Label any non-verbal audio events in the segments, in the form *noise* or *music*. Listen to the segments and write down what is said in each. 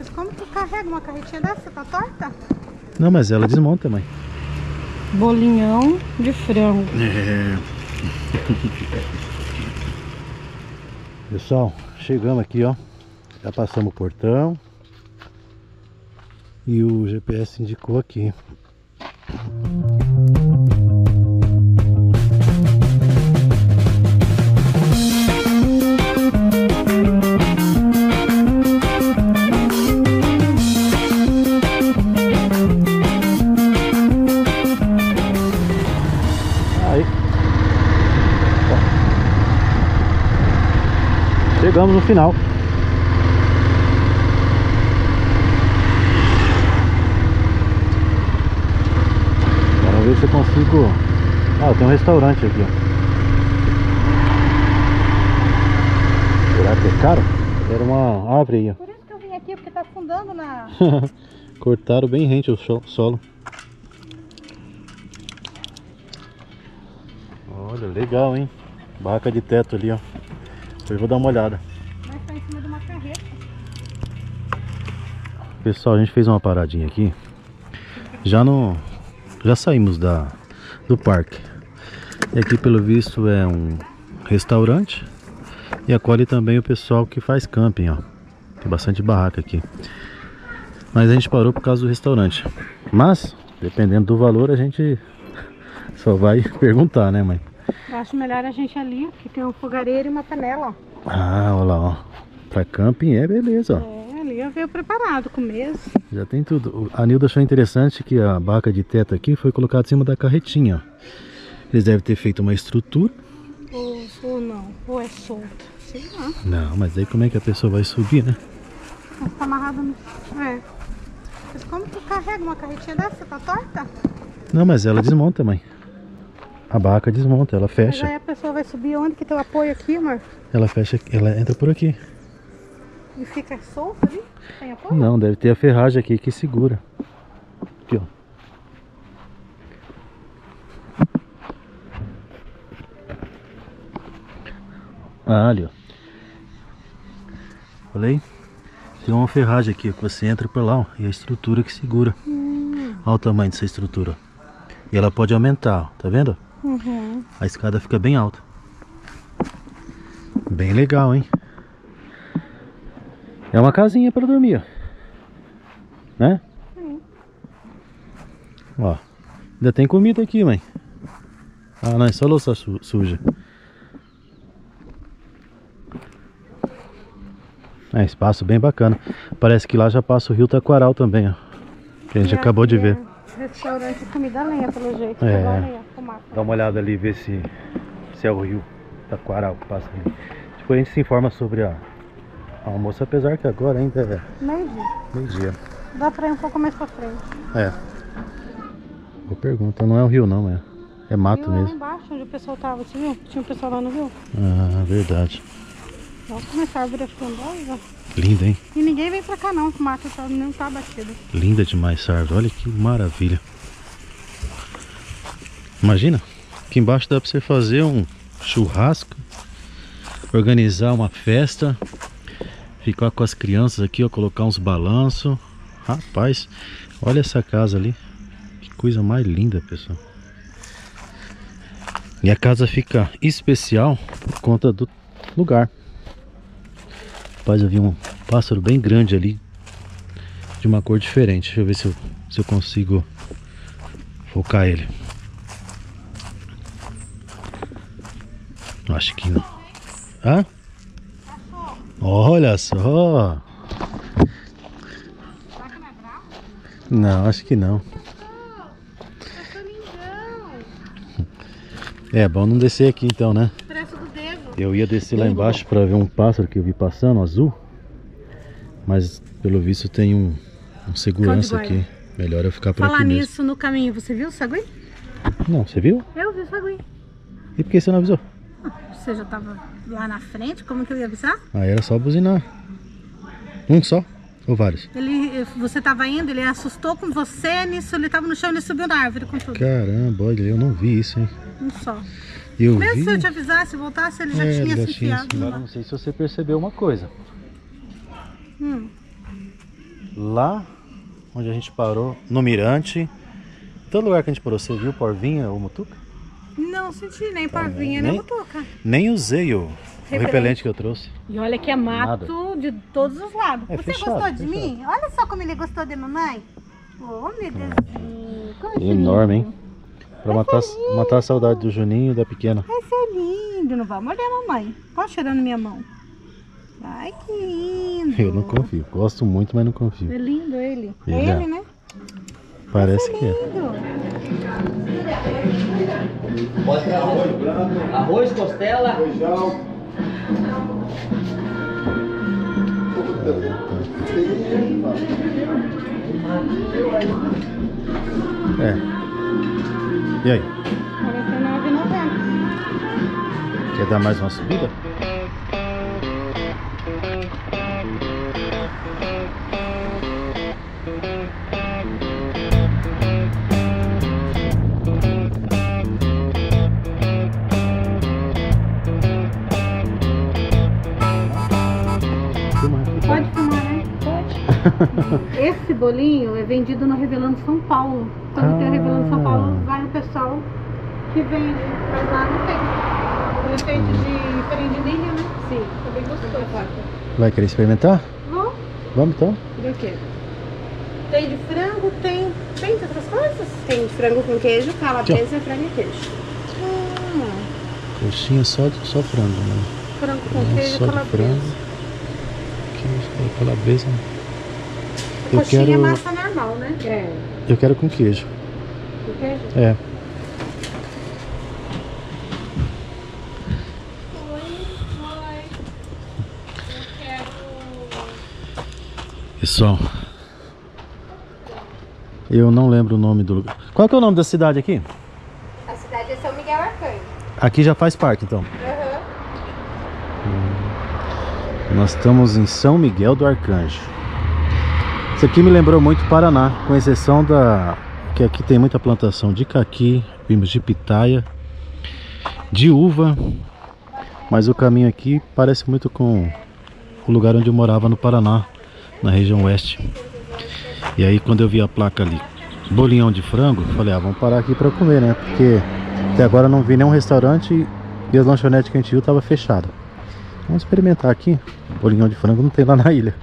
Mas como que carrega uma carretinha dessa? Tá torta? Não, mas ela desmonta, mãe. Bolinhão de frango. É. Pessoal, chegamos aqui, ó. Já passamos o portão. E o GPS indicou aqui. Chegamos no final. Quero ver se eu consigo. Ah, tem um restaurante aqui. ó. Será que é caro? Era uma árvore aí, ó. Por isso que eu vim aqui, porque tá afundando na... *laughs* Cortaram bem rente o so- solo. Olha, legal, hein? Barraca de teto ali, ó. Eu vou dar uma olhada. Mas tá em cima de uma carreta. Pessoal, a gente fez uma paradinha aqui. Já no. Já saímos da, do parque. E aqui, pelo visto, é um restaurante. E acolhe também o pessoal que faz camping, ó. Tem bastante barraca aqui. Mas a gente parou por causa do restaurante. Mas, dependendo do valor, a gente só vai *laughs* perguntar, né, mãe? Eu acho melhor a gente ali, que tem um fogareiro e uma panela, ó. Ah, olha lá, ó. Pra camping é beleza, ó. É, ali eu veio preparado com mesa. Já tem tudo. A Nilda achou interessante que a barraca de teto aqui foi colocada em cima da carretinha. ó. Eles devem ter feito uma estrutura. Ou, ou não, ou é solto. Sei lá. Não, mas aí como é que a pessoa vai subir, né? Mas tá amarrado no... É. Mas como que carrega uma carretinha dessa? Tá torta? Não, mas ela desmonta, mãe. A barraca desmonta, ela Mas fecha. aí a pessoa vai subir onde que tem o apoio aqui, amor? Ela fecha, ela entra por aqui. E fica solto ali? Tem apoio? Não, deve ter a ferragem aqui que segura. Aqui, ó. Ah, ali, ó. Falei? Tem uma ferragem aqui que você entra por lá, ó, e a estrutura que segura. Olha o tamanho dessa estrutura. E ela pode aumentar, ó, tá vendo? Uhum. A escada fica bem alta. Bem legal, hein? É uma casinha para dormir. Né? Sim. Ó. Ainda tem comida aqui, mãe. Ah, não, é só louça su- suja. É, espaço bem bacana. Parece que lá já passa o rio Taquaral também, ó. Que a gente E acabou de ver. Restaurante comida lenha, pelo jeito. É. Fumaça. Dá uma olhada ali, ver se, se é o rio Taquaral que passa ali. Depois a gente se informa sobre a, a almoço, apesar que agora ainda é Meio dia. meio-dia. Dá pra ir um pouco mais pra frente. É. Boa pergunta, não é o rio não, é, é mato Viu lá mesmo. embaixo onde o pessoal tava, você viu? Tinha um pessoal lá no rio. Ah, verdade. Nossa, como essa árvore é frondosa. Linda, hein? E ninguém vem pra cá não, que o mato não tá batido. Linda demais essa árvore. Olha que maravilha. Imagina, aqui embaixo dá pra você fazer um churrasco, organizar uma festa, ficar com as crianças aqui, ó, colocar uns balanços. Rapaz, olha essa casa ali. Que coisa mais linda, pessoal. E a casa fica especial por conta do lugar. Rapaz, eu vi um pássaro bem grande ali, de uma cor diferente. Deixa eu ver se eu, se eu consigo focar ele. Eu Acho que não. Hã? Olha só! Não acho que não. É bom não descer aqui então, né? Eu ia descer lá embaixo para ver um pássaro que eu vi passando, azul. Mas pelo visto tem um, um segurança aqui. Melhor eu ficar por Falar aqui mesmo. nisso, no caminho, você viu o sagui? Não, você viu? Eu vi o sagui. E por que você não avisou? Você já tava lá na frente, como que eu ia avisar? Aí era só buzinar. Um só? Ou vários? Ele, você tava indo, ele assustou com você, nisso ele tava no chão, ele subiu na árvore com tudo. Caramba, olha, eu não vi isso, hein? Um só. Eu Mesmo vi. se eu te avisasse, voltasse, ele já É, tinha já se tinha enfiado. Agora não sei se você percebeu uma coisa. Hum. lá onde a gente parou, no Mirante. Todo lugar que a gente parou, você viu Porvinha ou Mutuca? Não senti nem Também, parvinha, nem nem- mutuca. Nem usei o, o Repelente. repelente que eu trouxe. E olha que é mato de todos os lados. É Você fechado, gostou de fechado. mim? Olha só como ele gostou de mamãe. Oh, meu Deus. Como esse Enorme, hein? Pra matar, matar a saudade do Juninho e da pequena. Esse é lindo. Não vai morder a mamãe. Pode cheirar na minha mão. Ai, que lindo. Eu não confio. Gosto muito, mas não confio. É lindo ele. É Ele é. ele, né? Parece que é. Pode ter arroz. Arroz, costela. É. E aí? R$ 49,90. Quer dar mais uma subida? *laughs* Esse bolinho é vendido no Revelando São Paulo. Quando tem o Revelando São Paulo, Ah. vai o pessoal que vende. Mas lá não tem. Ele feito de farinha de milho, né? Sim. Também gostoso. Vai querer experimentar? Vou. Vamos então. Do quê? Tem de frango, tem. Tem de outras coisas? Tem frango com queijo, calabresa e frango e queijo. Hum, Coxinha só, de, só frango, né? frango com Não, queijo e só de calabresa. frango. Queijo, calabresa. Eu Coxinha é quero, massa normal, né? É. eu quero com queijo. Com queijo? É. Pessoal, eu não lembro o nome do lugar. Qual que é o nome da cidade aqui? A cidade é São Miguel Arcanjo. Aqui já faz parte, então. Aham. Nós estamos em São Miguel do Arcanjo. Isso aqui me lembrou muito Paraná, com exceção da que aqui tem muita plantação de caqui, vimos de pitaia, de uva, mas o caminho aqui parece muito com o lugar onde eu morava no Paraná, na região oeste. E aí quando eu vi a placa ali, bolinhão de frango, falei, ah, vamos parar aqui para comer, né? Porque até agora não vi nenhum restaurante e as lanchonetes que a gente viu tava fechada. Vamos experimentar aqui. Bolinhão de frango não tem lá na ilha.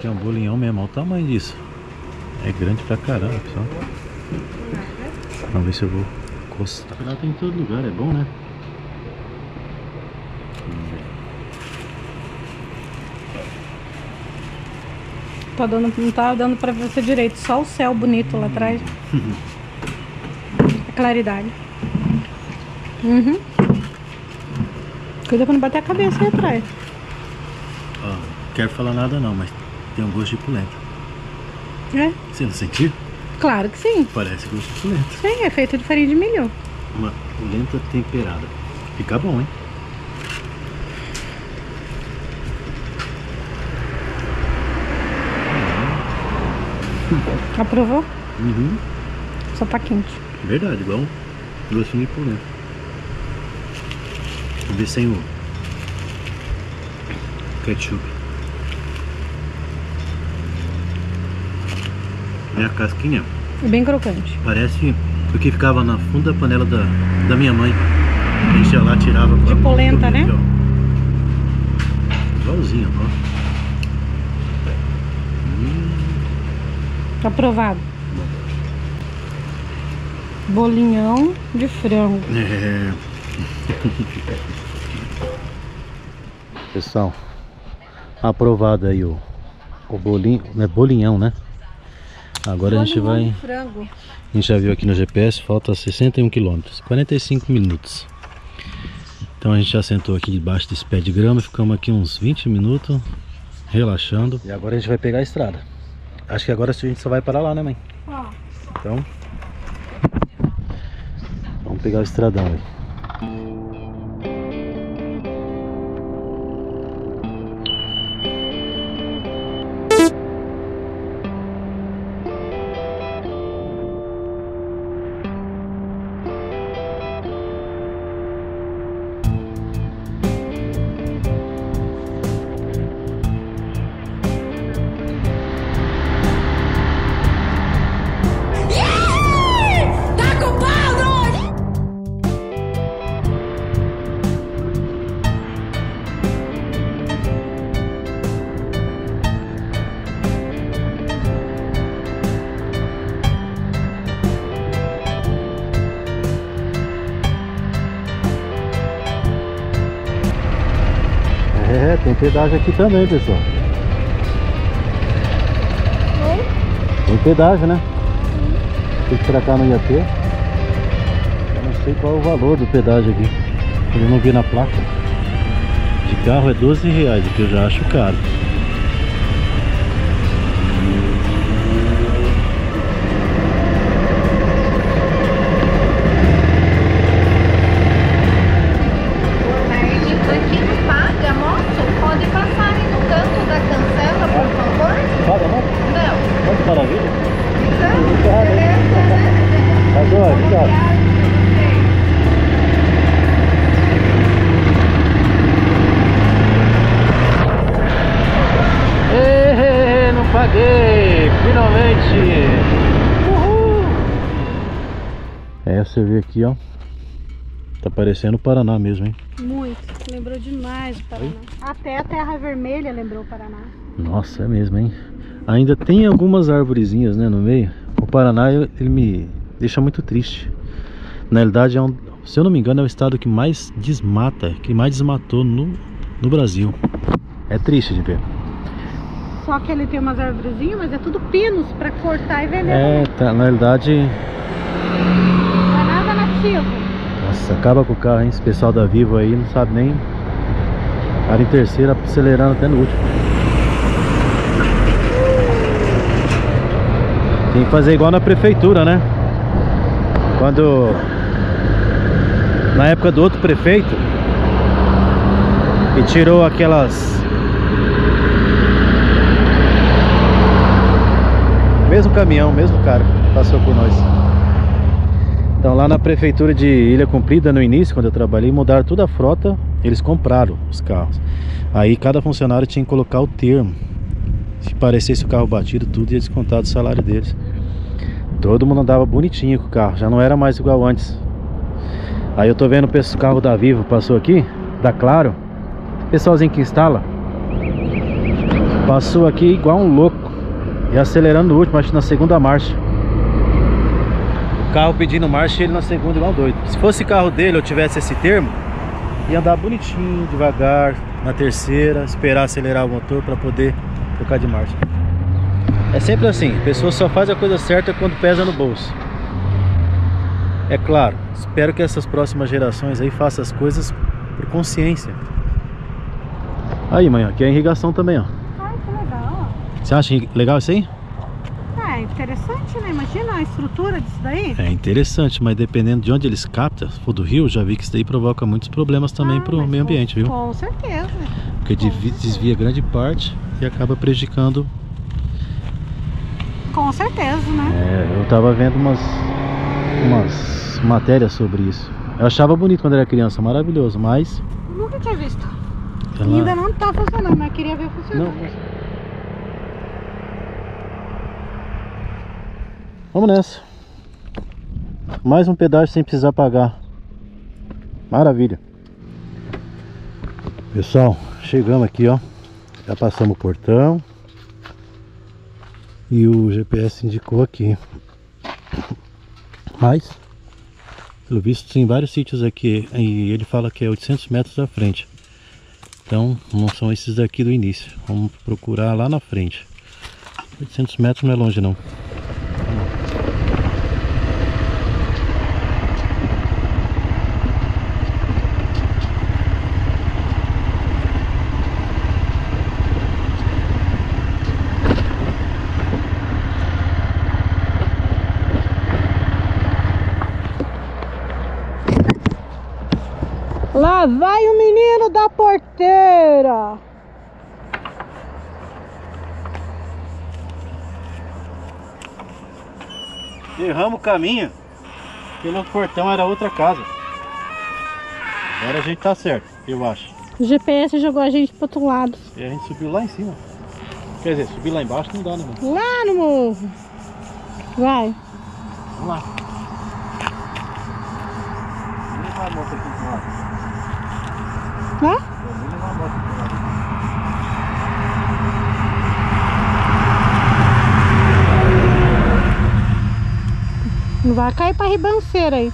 Que é um bolinhão mesmo, olha o tamanho disso. É grande pra caramba, pessoal. Vamos ver se eu vou encostar. Lá tem em todo lugar, é bom, né? Tá dando, não tá dando pra ver você direito, só o céu bonito lá atrás. *laughs* A claridade. Uhum. Cuida pra não bater a cabeça aí atrás. Ó, não quero falar nada não, mas tem um gosto de polenta. É? Você não sentiu? Claro que sim. Parece gosto de polenta. Sim, é feito de farinha de milho. Uma polenta temperada. Fica bom, hein? Aprovou? Uhum. Só tá quente. Verdade, igual gostinho de polenta. Vamos ver sem o ketchup. E a casquinha É bem crocante. parece o que ficava na fundo da panela da, da minha mãe. A gente ia lá, tirava. De polenta, né? Ó. Igualzinho, ó. Tá aprovado. Bolinhão de frango. É. *laughs* Pessoal, aprovado aí o, o bolinho, é bolinhão, né? Agora a gente vai, frango. a gente já viu aqui no GPS, falta 61 quilômetros, 45 minutos. Então a gente já sentou aqui debaixo desse pé de grama, ficamos aqui uns 20 minutos relaxando. E agora a gente vai pegar a estrada. Acho que agora a gente só vai parar lá, né mãe? Ó, Então, vamos pegar o estradão aí. Pedágio aqui também, pessoal. Oi? Tem pedágio, né? Que pra cá não ia ter. Eu não sei qual é o valor do pedágio aqui. Eu não vi na placa. De carro é 12 reais, o que eu já acho caro. Tarde, aqui no paga, moço, pode passar aí no canto da cancela, por favor? Paga, não? Não. Olha que maravilha. Então, Obrigado, hein? beleza? Tá joia, obrigado. Ê, não paguei! Finalmente! Uhul! É, você vê aqui, ó. Tá parecendo o Paraná mesmo, hein? Muito. Lembrou demais o Paraná. Até a Terra Vermelha lembrou o Paraná. Nossa, é mesmo, hein? Ainda tem algumas arvorezinhas, né, no meio. O Paraná, ele me deixa muito triste. Na realidade, é um, se eu não me engano, é o estado que mais desmata, que mais desmatou no, no Brasil. É triste de ver. Só que ele tem umas árvorezinhas, mas é tudo pinos pra cortar e vender. É, tá, na realidade, Não é nada nativo. Nossa, acaba com o carro, hein? Esse pessoal da Vivo aí não sabe nem. Cara em terceira, acelerando até no último. Tem que fazer igual na prefeitura, né? Quando. Na época do outro prefeito. Que tirou aquelas. Mesmo caminhão, mesmo cara que passou por nós. Então lá na prefeitura de Ilha Comprida no início, quando eu trabalhei, mudaram toda a frota, eles compraram os carros. Aí cada funcionário tinha que colocar o termo. Se parecesse o carro batido, tudo ia descontar do salário deles. Todo mundo andava bonitinho com o carro, já não era mais igual antes. Aí eu tô vendo o carro da Vivo passou aqui, da Claro. Pessoalzinho que instala. Passou aqui igual um louco. E acelerando no último, acho que na segunda marcha. O carro pedindo marcha e ele na segunda igual doido. Se fosse carro dele, eu tivesse esse termo, ia andar bonitinho, devagar, na terceira, esperar acelerar o motor para poder trocar de marcha. É sempre assim, a pessoa só faz a coisa certa quando pesa no bolso. É claro, espero que essas próximas gerações aí façam as coisas por consciência. Aí, mãe, aqui é a irrigação também, ó. Ai, que legal. Você acha legal isso aí? Interessante, né? Imagina a estrutura disso daí. É interessante, mas dependendo de onde eles captam, se for do rio, já vi que isso daí provoca muitos problemas também Ah, pro mas meio com- ambiente, viu? Com certeza. Porque devi- desvia grande parte e acaba prejudicando. Com certeza, né? É, eu tava vendo umas, umas matérias sobre isso. Eu achava bonito quando era criança, maravilhoso, mas. Nunca tinha visto. ela- Ainda não tá funcionando, mas queria ver funcionando. Não, Vamos nessa. Mais um pedaço sem precisar pagar. Maravilha. Pessoal, chegamos aqui, ó. Já passamos o portão. E o GPS indicou aqui. Mas, pelo visto, tem vários sítios aqui. E ele fala que é 800 metros à frente. Então, não são esses daqui do início. Vamos procurar lá na frente. 800 metros não é longe, não. Lá vai o menino da porteira. Erramos o caminho. No portão era outra casa. Agora a gente tá certo, eu acho. O GPS jogou a gente pro outro lado. E a gente subiu lá em cima. Quer dizer, subir lá embaixo não dá, né, mano? Lá no morro. Vai. Vamos lá. Vamos levar a moto aqui. Hã? Não vai cair pra ribanceira aí.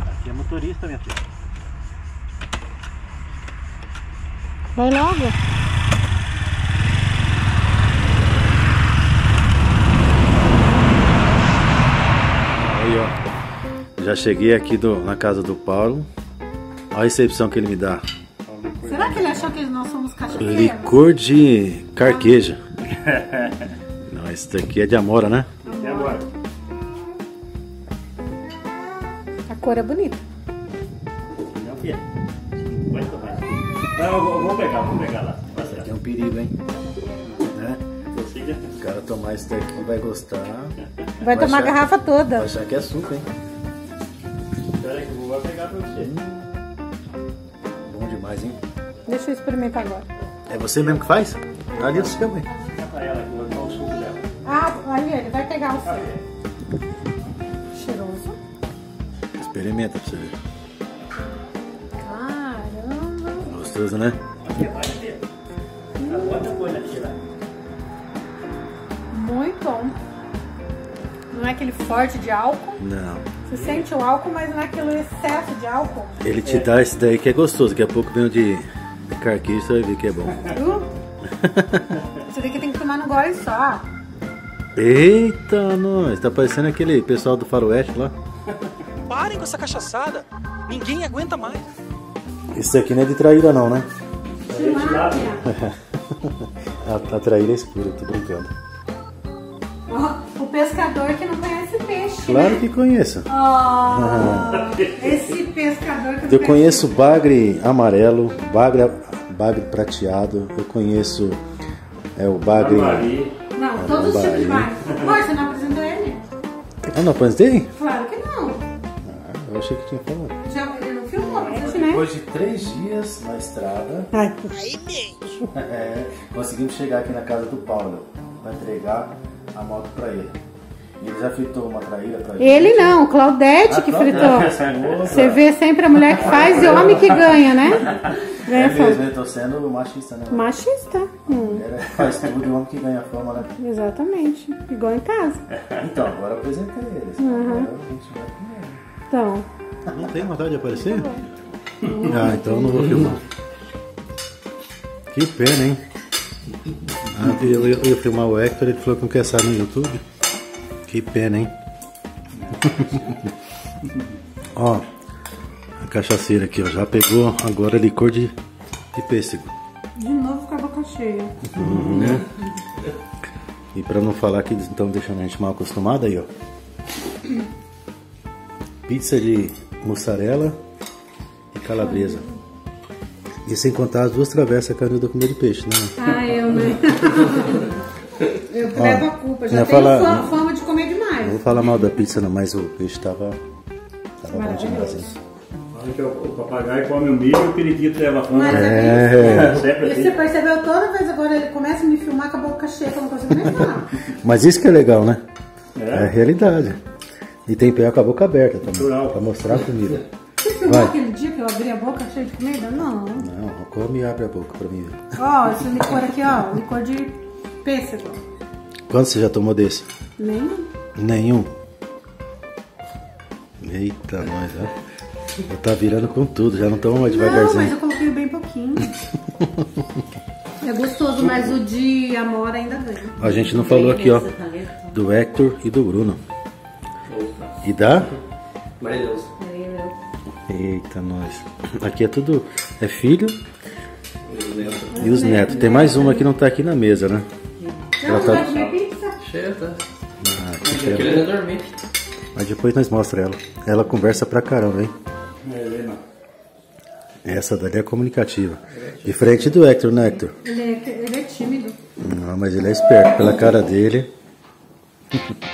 Aqui é motorista, minha filha. Vai logo. Aí, ó. Já cheguei aqui do, na casa do Paulo. Olha a recepção que ele me dá. Será que ele achou que nós somos cachorros? Licor de carqueja. *laughs* Não, esse daqui é de amora, né? E agora? A cor é bonita. Não, filha. Vai tomar. Não, eu vou, eu vou pegar, vou pegar lá. Tá é um perigo, hein? Né? O cara tomar isso daqui vai gostar. Vai tomar a garrafa Vai toda. achar que é suco, hein? Espera aí que eu vou pegar pra você. Deixa eu experimentar agora. É você mesmo que faz? Ali vou dar o suco dela. Ah, ali, ele vai pegar o seu. Cheiroso. Experimenta pra você ver. Caramba. Gostoso, né? Muito bom. Não é aquele forte de álcool. Não. Você sente o álcool, mas não é aquele excesso de álcool. Ele te dá esse daí que é gostoso. Daqui a pouco vem o de, carqueja, você vai ver que é bom. Viu? Isso daqui tem que tomar no gole só. Eita, nós. Tá parecendo aquele pessoal do faroeste lá. Parem com essa cachaçada. Ninguém aguenta mais. Isso aqui não é de traíra não, né? *laughs* A, a traíra é escura, tô brincando. Ó, o pescador que não conhece peixe. Claro né? que conheço. Oh, *laughs* esse pescador que não Eu conhece conheço bagre amarelo, bagre, bagre prateado, eu conheço é, o bagre. Não, todos os tipos de bagre. Você não apresentou ele? Ah, não apresentei? Claro que não. Ah, eu achei que tinha falado. Já, ele não filmou, mas né? Depois de três dias na estrada, Ai, *laughs* é, conseguimos chegar aqui na casa do Paulo para entregar a moto para ele. Ele já fritou uma traíra para ele. Ele não, o Claudete Ah, que Claudete, fritou. *laughs* moça. Você vê sempre a mulher que faz e o homem que ganha, né? *laughs* É Ganha mesmo, fama. eu tô sendo machista, né? Machista. Hum, Mulher faz tudo e o homem que ganha fama, né? exatamente. Igual em casa. *laughs* Então, agora eu apresentei eles. Agora a gente vai comer. Então, Não tem vontade de aparecer? Ah, então eu não vou filmar. Que pena, hein? Ah, eu, eu ia filmar o Hector, ele falou que não quer sair no YouTube. Que pena, hein? *laughs* ó, a cachaceira aqui, ó, já pegou agora licor de, de pêssego. de novo com a boca cheia. E pra não falar que eles estão deixando a gente mal acostumado aí, ó. Pizza de mussarela e calabresa. E sem contar as duas travessas que a Nilda comeu de peixe, né? Ah, eu, né? *laughs* Eu levo a culpa. Já não tenho Não vou falar mal da pizza não, mas o peixe tava, tava bom demais, hein? Que o, papagaio come o milho e o periquito leva a fama. Mas É. É, *laughs* sempre E assim. você percebeu toda vez agora ele começa a me filmar com a boca cheia, que eu não consigo nem falar. Mas isso que é legal, né? É, É. a realidade. E tem pé com a boca aberta também, Natural. pra mostrar a comida. Você filmou Vai. aquele dia que eu abri a boca cheia de comida? Não. Não, come e abre a boca pra mim. Ó, esse licor aqui, ó, licor de pêssego. Quanto você já tomou desse? Nem. Nenhum. Eita, nós, ó. Já tá virando com tudo, já não toma mais Não, mas devagarzinho. eu coloquei bem pouquinho. É gostoso, mas o de amor ainda ganha. A gente não falou aqui, ó, do Hector e do Bruno. E da? Maria Deus. Eita, nós. Aqui é tudo, é filho e os netos. Tem mais uma que não tá aqui na mesa, né? Não, Ela tá- tá? Mas depois nós mostra ela. Ela conversa pra caramba, hein? É, Helena. Essa dali é comunicativa. Diferente do Hector, né, Hector? Ele é, ele é tímido. Não, mas ele é esperto. Pela cara dele. *laughs*